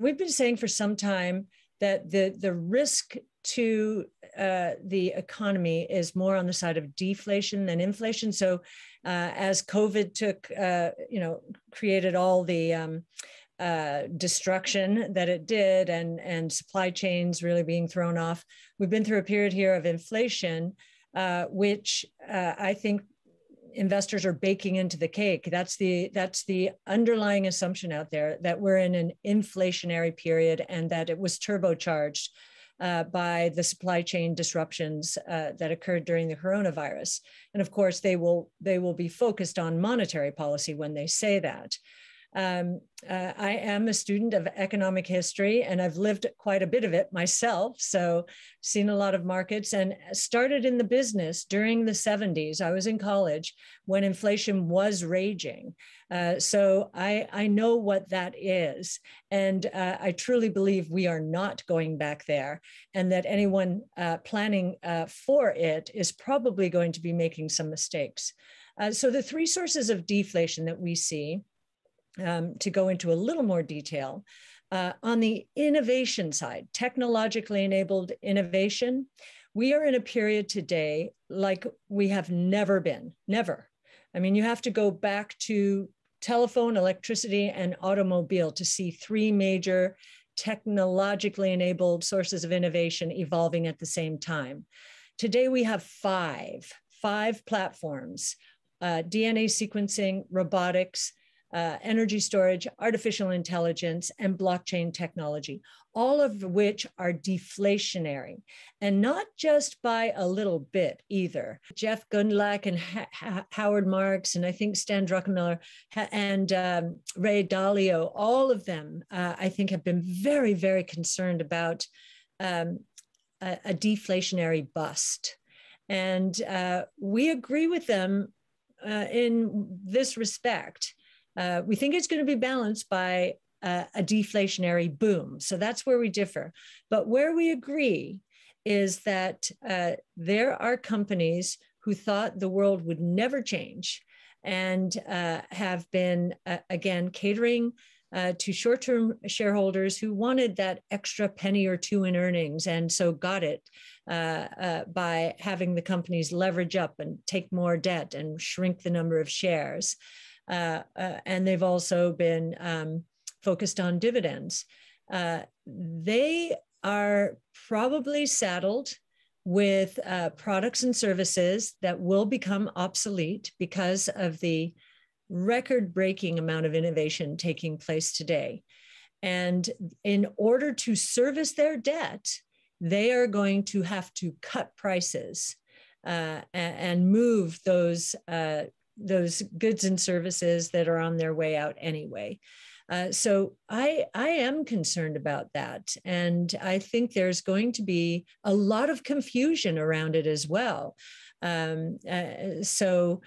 we've been saying for some time that the the risk to uh, the economy is more on the side of deflation than inflation. So, uh, as COVID took, uh, you know, created all the um, uh, destruction that it did, and and supply chains really being thrown off, we've been through a period here of inflation, uh, which uh, I think investors are baking into the cake. That's the that's the underlying assumption out there that we're in an inflationary period and that it was turbocharged uh, by the supply chain disruptions uh, that occurred during the coronavirus. And of course they will they will be focused on monetary policy when they say that um, uh, I am a student of economic history and I've lived quite a bit of it myself. So, seen a lot of markets and started in the business during the 70s. I was in college when inflation was raging. Uh, so, I, I know what that is. And uh, I truly believe we are not going back there and that anyone uh, planning uh, for it is probably going to be making some mistakes. Uh, so, the three sources of deflation that we see um, to go into a little more detail. Uh, on the innovation side, technologically enabled innovation, we are in a period today like we have never been, never. I mean, you have to go back to telephone, electricity, and automobile to see three major technologically enabled sources of innovation evolving at the same time. Today, we have five, five platforms uh, DNA sequencing, robotics, uh, energy storage, artificial intelligence, and blockchain technology, all of which are deflationary and not just by a little bit either. Jeff Gundlach and ha- Howard Marks, and I think Stan Druckenmiller ha- and um, Ray Dalio, all of them, uh, I think, have been very, very concerned about um, a, a, deflationary bust. And uh, we agree with them uh, in this respect uh, we think it's going to be balanced by uh, a deflationary boom. So that's where we differ. But where we agree is that uh, there are companies who thought the world would never change and uh, have been, uh, again, catering uh, to short term shareholders who wanted that extra penny or two in earnings and so got it uh, uh, by having the companies leverage up and take more debt and shrink the number of shares. Uh, uh, and they've also been um, focused on dividends. Uh, they are probably saddled with uh, products and services that will become obsolete because of the record breaking amount of innovation taking place today. And in order to service their debt, they are going to have to cut prices uh, and move those uh, those goods and services that are on their way out anyway. Uh, so I I am concerned about that, and I think there's going to be a lot of confusion around it as well. Um, uh, so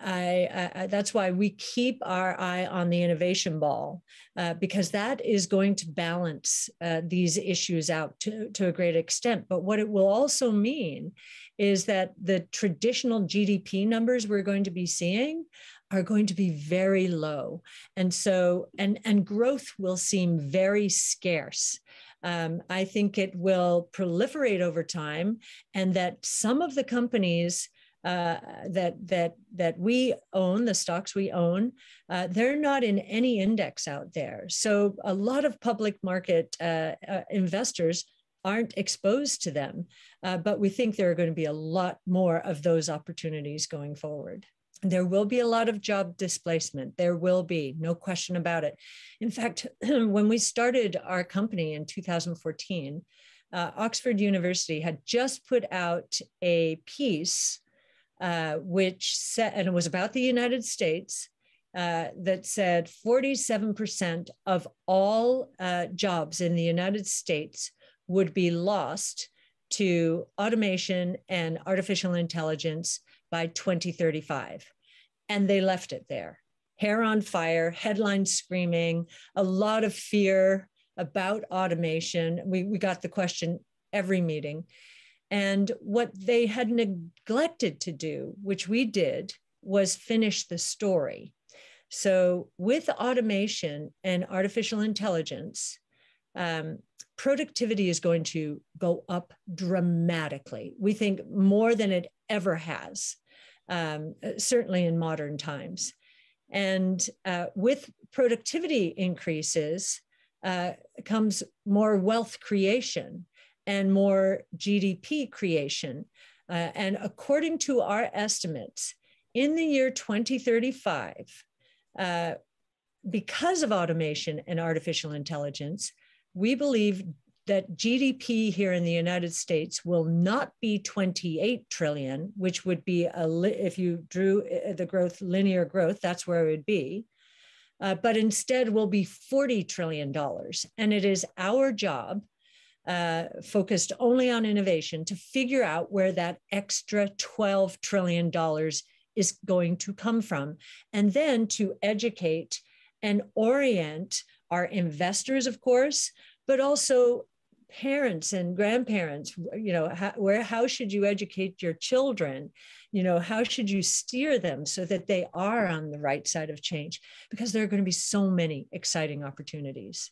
I, I, that's why we keep our eye on the innovation ball uh, because that is going to balance uh, these issues out to, to a great extent. But what it will also mean is that the traditional GDP numbers we're going to be seeing are going to be very low, and so and and growth will seem very scarce. Um, I think it will proliferate over time, and that some of the companies uh, that that that we own, the stocks we own, uh, they're not in any index out there. So a lot of public market uh, uh investors aren't exposed to them, uh, but we think there are going to be a lot more of those opportunities going forward. There will be a lot of job displacement. There will be, no question about it. In fact, when we started our company in 2014, uh, Oxford University had just put out a piece uh, which said, and it was about the United States, uh, that said 47% of all uh, jobs in the United States would be lost to automation and artificial intelligence by 2035. And they left it there. Hair on fire, headlines screaming, a lot of fear about automation. We, we got the question every meeting. And what they had neglected to do, which we did, was finish the story. So, with automation and artificial intelligence, um, productivity is going to go up dramatically. We think more than it ever has, um, certainly in modern times. And uh, with productivity increases uh, comes more wealth creation and more GDP creation. Uh, and according to our estimates, in the year 2035, uh, because of automation and artificial intelligence, we believe that GDP here in the United States will not be 28 trillion, which would be a li- if you drew uh, the growth linear growth, that's where it would be. Uh, but instead will be 40 trillion dollars, and it is our job, uh, focused only on innovation, to figure out where that extra 12 trillion dollars is going to come from, and then to educate and orient our investors, of course, but also parents and grandparents you know how, where how should you educate your children? You know how should you steer them so that they are on the right side of change? Because there are going to be so many exciting opportunities